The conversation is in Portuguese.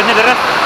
Depende do resto.